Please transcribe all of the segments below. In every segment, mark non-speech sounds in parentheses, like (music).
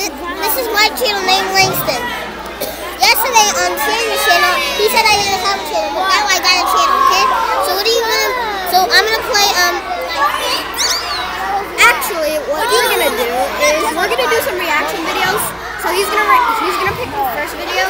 This, this is my channel named Langston. Yesterday on Sammy's channel, he said I didn't have a channel, but now I got a channel, okay? So what are you gonna, so I'm gonna play, um, Actually, what we're gonna do is we're gonna do some reaction videos. So he's gonna he's gonna pick the first video,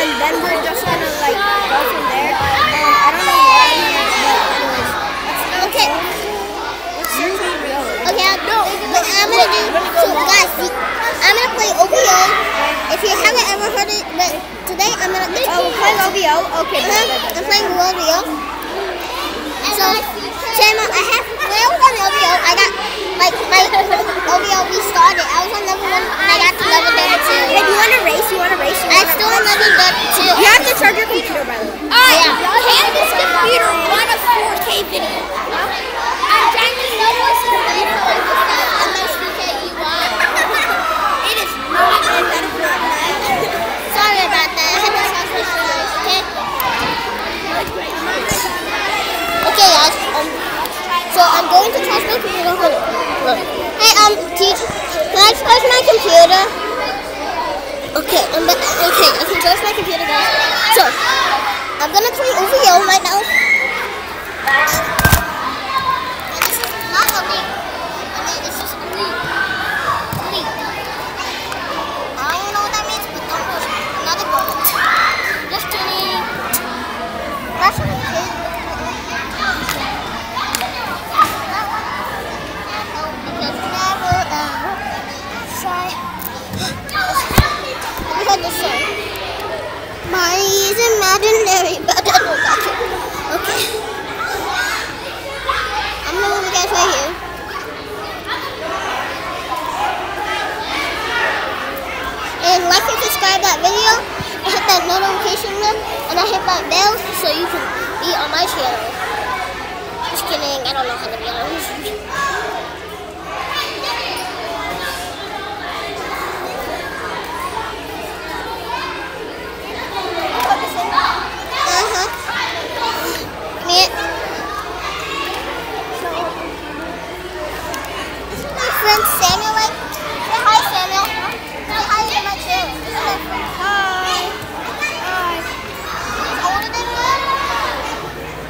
and then we're just gonna like go from there. And I don't know why, okay. let's search for the video. Okay, I'm, but I'm gonna do, so guys, I'm gonna play OVO. If you haven't ever heard it, but today I'm gonna, Oh, we're playing OVO. Okay. good, Uh-huh, I'm playing OVO. So, Sam, I have, when I was on OVO, I got, like, my OVO restarted. I was on level 1 and I got to level 32. Hey, do you want to race? You want to race? You I'm wanna- still on level 32. You have to charge your computer, by the way. Yeah. Can this computer run a 4K video? I'm trying to know what's the It is not that Sorry about that. I had to switch my settings, okay? Okay, guys. Um, so I'm going to charge my computer. Hold on. Look. Hey, um, teach. Can I charge my computer? Okay, I'm ba- okay. I can charge my computer, guys. So I'm gonna play OVO right now. And this is not a league. I mean, this is a league. League. I don't even know what that means, but don't push me. Another goal. Just kidding. That's what it is. Because never ever shy. Have you heard this song? Money is imaginary, but I don't got it. Okay. I'm gonna move you guys right here. And like and subscribe that video, and hit that notification bell, bell so you can be on my channel. Just kidding, I don't know how to be on Uh-huh. Me. This is my friend Samuel. Like, say hi, Samuel. Say hi to my channel. This is my friend. Hi. Hi. He's older than me.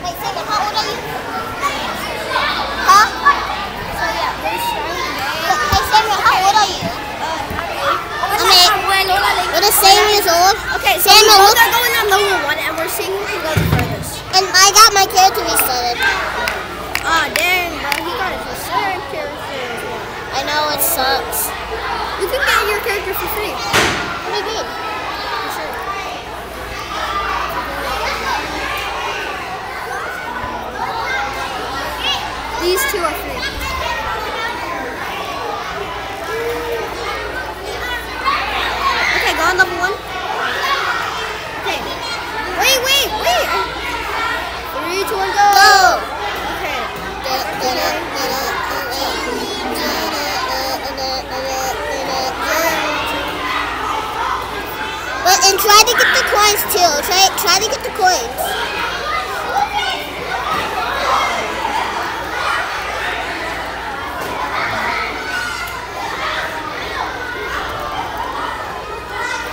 Wait, Samuel, how old are you? Huh? So yeah, we're starting today. Hey, Samuel, how old are you? I'm eight. We're the same years old. Okay, so Samuel, we look. both are going on level one, and we're seeing who can go the furthest. And I got my character restarted. Ah, dang, bro, he got his reserve character. I know it sucks. You can get your character for free. What do you mean? Sure. These two are free. Okay, go on level one. Okay. Wait, wait, wait. Three, two, one, go. Go! Okay. But and try to get the coins too. Try try to get the coins.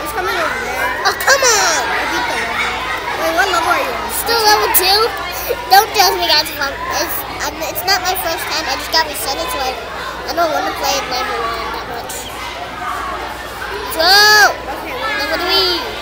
It's coming over there. Oh come on! I beat the level. Wait, what level are you on? Still level two. Don't judge me, guys. If I'm, it's I'm, it's not my first time. I just got resetted, so I I don't want to play level one that much. Go! Okay, Level three.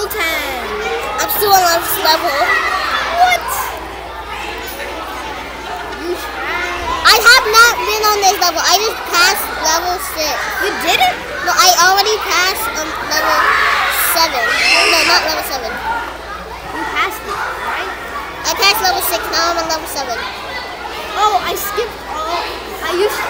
level 10. I'm still on this level. What? I have not been on this level. I just passed level 6. You didn't? No, I already passed um, level 7. No, not level 7. You passed it, right? I passed level 6. Now I'm on level 7. Oh, I skipped all. I used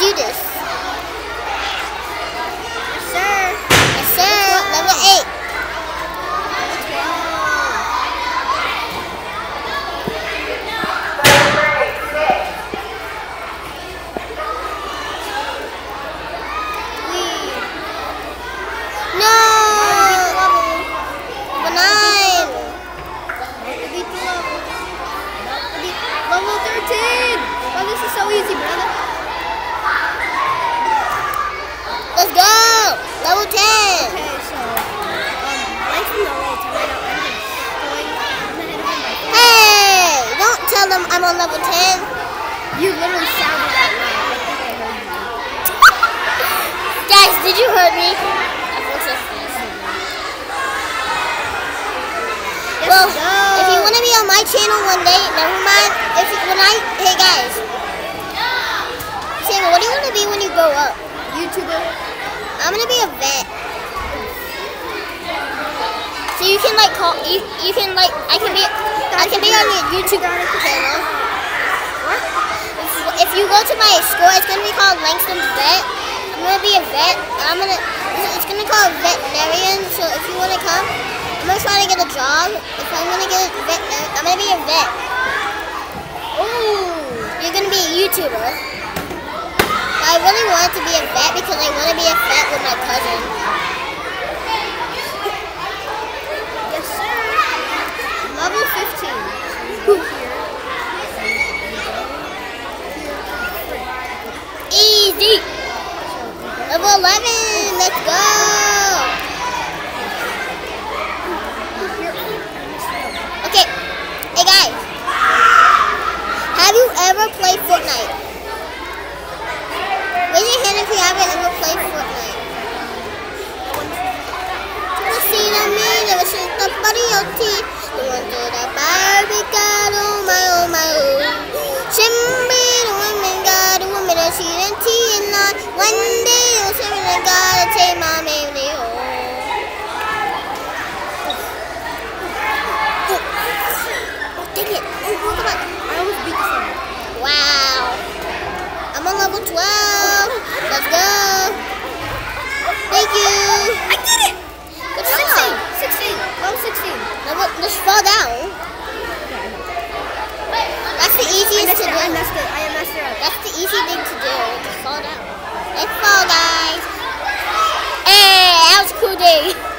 do this? Yes, sir. Yes, sir. Level eight. No. Level nine. Level 13. Oh, this is so easy, brother. Let's go. Level ten. Okay, so, um, mine's in the way to right now. I'm just going, I'm ahead of him. Hey, don't tell them I'm on level 10. You literally sounded that loud. I think I heard you. Guys, did you hear me? Of course I did. Yes, Well, if you want to be on my channel one day, never mind. If when I, hey guys, Samuel, what do you want to be when you grow up? YouTuber. I'm gonna be a vet. So you can like call you, you can like I can be I can be on your YouTube channel. If, if you go to my school, it's gonna be called Langston's Vet. I'm gonna be a vet. I'm gonna it's gonna be called veterinarian. So if you wanna come, I'm gonna try to get a job. If I'm gonna get a vet, I'm gonna be a vet. Ooh, you're gonna be a YouTuber. I really want to be a vet because I want to be a vet with my cousin. Yes, sir. Level 15. Easy. Level 11. Let's go. Okay. Hey guys. Have you ever played Fortnite? Raise your hand if you haven't ever played Fortnite. Seen a me, never seen somebody else tea. The one to the God, oh my, oh my, oh the women God, the woman that she didn't tea and not. One day, the women that God, take my baby home. Oh, dang it. Oh, look at that. I almost beat this one. Wow. I'm on level 12. Let's go. Thank you. I did it! Good 16. job. 16. Level 16. Now what, just fall down. That's the I easiest messed to it. I do. messed it. I messed it up. That's the easy thing to do. Just fall down. Let's fall, guys. Hey, that was a cool day. (laughs)